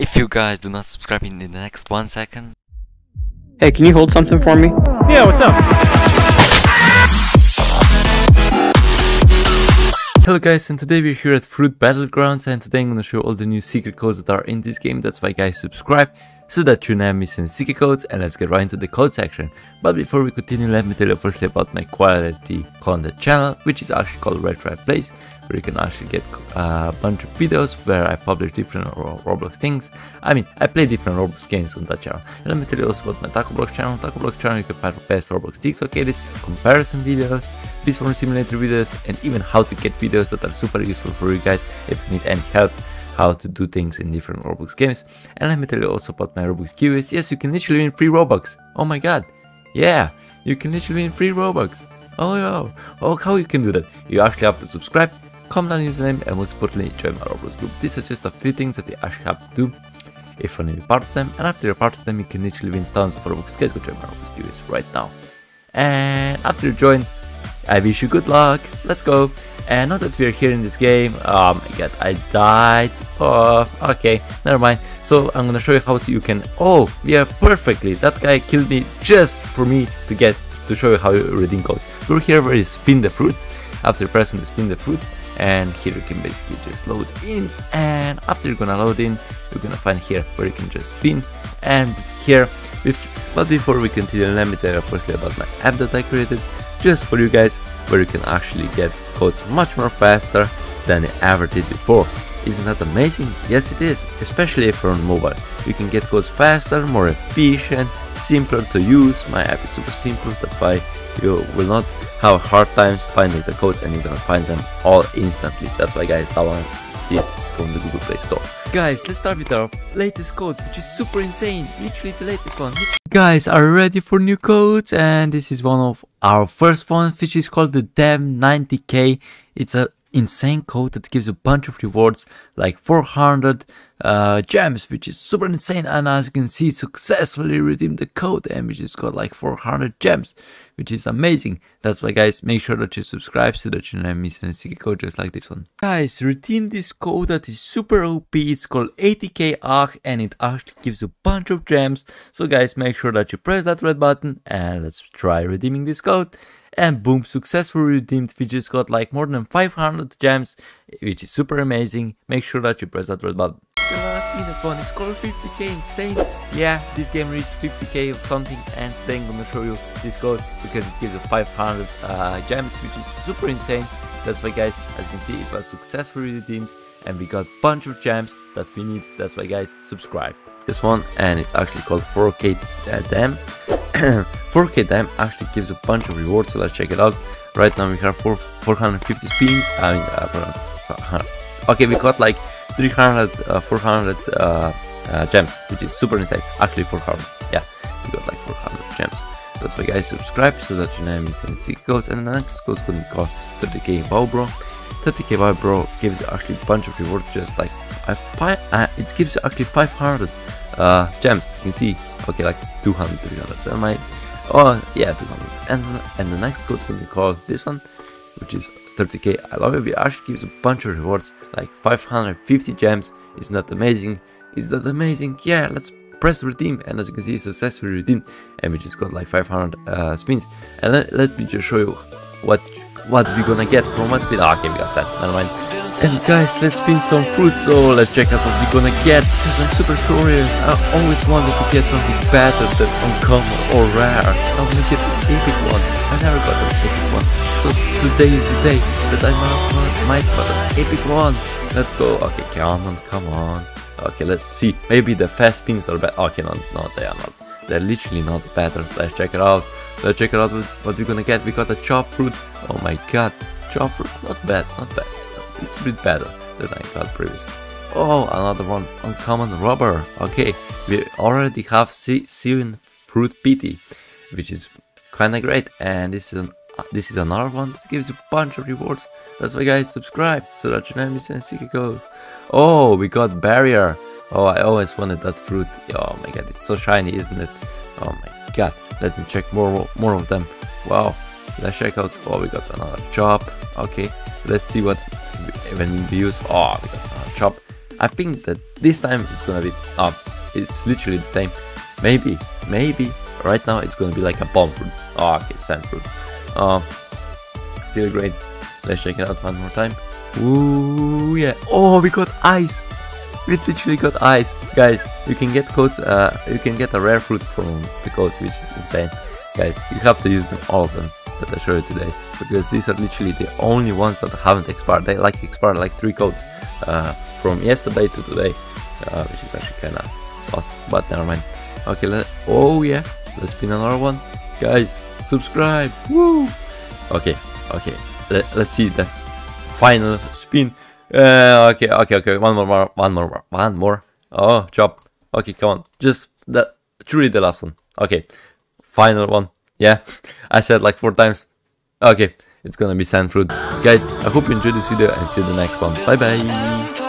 If you guys do not subscribe in the next one second, Hey, can you hold something for me? Yeah, what's up? Hello guys and today we're here at Fruit Battlegrounds and today I'm gonna show all the new secret codes that are in this game. That's why guys subscribe so that you never miss any secret codes and let's get right into the code section. But before we continue let me tell you firstly about my quality content channel which is actually called RedTrite Plays where you can actually get uh, a bunch of videos where I publish different Roblox things. I mean, I play different Roblox games on that channel. And let me tell you also about my TacoBlox channel. TacoBlox channel, you can find best Roblox TikTok edits, comparison videos, Peaceborn Simulator videos, and even how to get videos that are super useful for you guys if you need any help how to do things in different Roblox games. And let me tell you also about my Robux giveaways. Yes, you can literally win free Robux. Oh my god. Yeah, you can literally win free Robux. Oh, yeah. Oh, how you can do that? You actually have to subscribe comment on username and most importantly join my Roblox group. These are just a few things that you actually have to do if you want to be part of them and after you're part of them you can literally win tons of Robux. Guys go join my Roblox giveaways right now. And after you join, I wish you good luck. Let's go. And now that we're here in this game, oh my god, I died. Oh, okay, never mind. So I'm gonna show you how you can, oh, we are perfectly. That guy killed me just for me to get, to show you how you redeem codes. We're here where you spin the fruit. After pressing the spin the fruit, and here you can basically just load in and after you're gonna load in you're gonna find here where you can just spin and here but before we continue let me tell you firstly about my app that I created just for you guys where you can actually get codes much more faster than you ever did before isn't that amazing? Yes it is, especially if you're on mobile. You can get codes faster, more efficient, simpler to use. My app is super simple, that's why you will not have hard times finding the codes and you're gonna find them all instantly. That's why guys download it from the Google Play Store. Guys, let's start with our latest code, which is super insane. Literally the latest one. Guys, are you ready for new codes? And this is one of our first ones, which is called the Dev90K. It's a insane code that gives a bunch of rewards like 400 uh, gems which is super insane. And as you can see successfully redeemed the code and which has got like 400 gems which is amazing. That's why guys make sure that you subscribe so that you never miss any secret code just like this one. Guys redeem this code that is super OP it's called 80k ARC and it actually gives a bunch of gems. So guys make sure that you press that red button and let's try redeeming this code and boom successfully redeemed we just got like more than 500 gems which is super amazing. Make sure that you press that red button. The last minute called 50k insane. Yeah this game reached 50k or something and then i'm gonna show you this code because it gives you 500 uh, gems which is super insane. That's why guys as you can see it was successfully redeemed and we got bunch of gems that we need. That's why guys subscribe. This one and it's actually called 4k uh, dam 4k dam actually gives a bunch of rewards so let's check it out. Right now we have 4 450 spins i mean uh, okay we got like 300 uh, 400 uh, uh, gems which is super insane. Actually 400 yeah we got like 400 gems. That's why guys subscribe so that you never miss any secret codes and the next code to be called 30k wow bro. 30k wow bro gives actually a bunch of rewards just like uh, it gives you actually 500 uh, gems as you can see? Okay like 200 300 and my oh yeah 200 and and the next code will be called this one which is 30k i love it. It actually gives a bunch of rewards. Like 550 gems isn't that amazing. Is that amazing? Yeah let's press redeem. And as you can see successfully redeemed. And we just got like 500 uh, spins. And let, let me just show you what what we're gonna get from one spin. Oh, okay we got set never mind and guys, let's spin some fruit, so let's check out what we're gonna get, because I'm super curious. I always wanted to get something better than uncommon or rare. I want to get an epic one. I never got an epic one. So today is the day that I might, might got an epic one. Let's go. Okay, come on, come on. Okay, let's see. Maybe the fast spins are better. Okay, no, no, they are not. They're literally not better. Let's check it out. Let's check it out what we're gonna get. We got a chop fruit. Oh my god. Chop fruit. Not bad, not bad. It's a bit better than I got previously. Oh, another one, uncommon rubber. Okay, we already have seven fruit pity, which is kinda great. And this is an uh, this is another one that gives you a bunch of rewards. That's why guys subscribe so that you never miss any secret code. Oh, we got barrier. Oh, I always wanted that fruit. Oh my god, it's so shiny, isn't it? Oh my god. Let me check more more of them. Wow. Let's check out. Oh, we got another chop. Okay, let's see what when we use oh chop I think that this time it's gonna be uh, it's literally the same. Maybe, maybe right now it's gonna be like a bomb fruit. Oh, okay, sand fruit. Uh, still great. Let's check it out one more time. Ooh, yeah. Oh, we got ice. We literally got ice, guys. You can get codes. Uh, you can get a rare fruit from the codes, which is insane, guys. You have to use them, all of them that I show you today, because these are literally the only ones that haven't expired. They like expired like three codes uh, from yesterday to today, uh, which is actually kind of sauce. But never mind. Okay, let. Oh yeah, let's spin another one, guys. Subscribe. Woo. Okay, okay. Let, let's see the final spin. Uh, okay, okay, okay. One more, more, one more, one more. Oh, chop. Okay, come on. Just that. Truly the last one. Okay, final one. Yeah, I said like four times. Okay, it's gonna be sand fruit. Guys, I hope you enjoyed this video and see you in the next one. Bye bye.